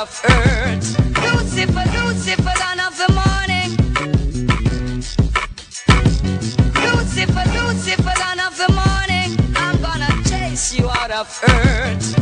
of earth. Lucifer, Lucifer, dawn of the morning. Lucifer, Lucifer, dawn of the morning. I'm gonna chase you out of earth.